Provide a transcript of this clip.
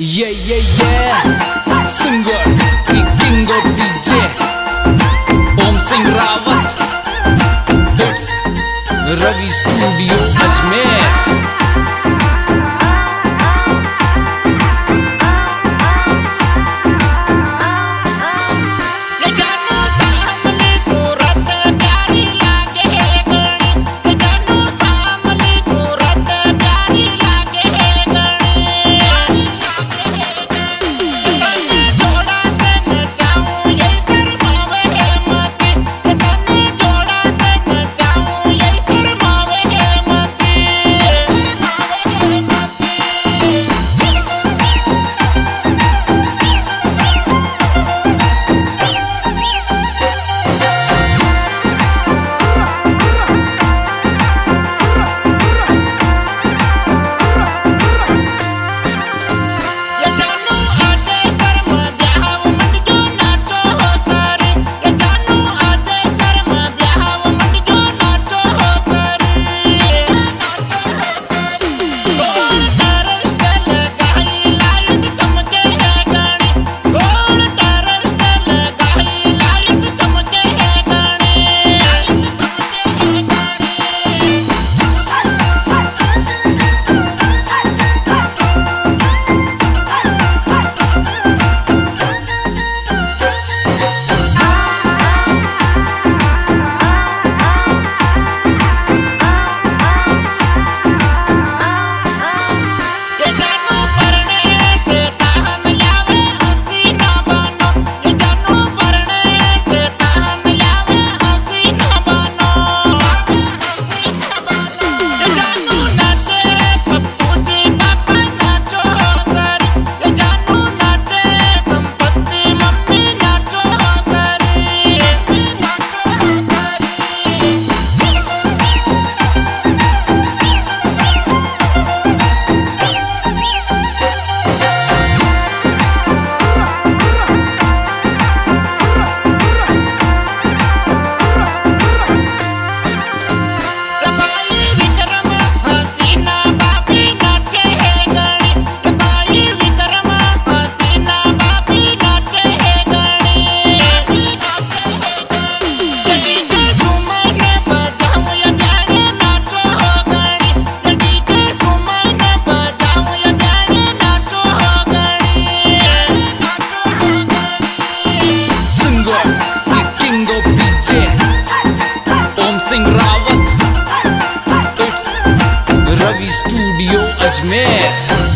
Yeah, yeah, yeah. Singer, the king of DJ Om Singh Rawat. That's Ravi Studio Ajmer. judgment.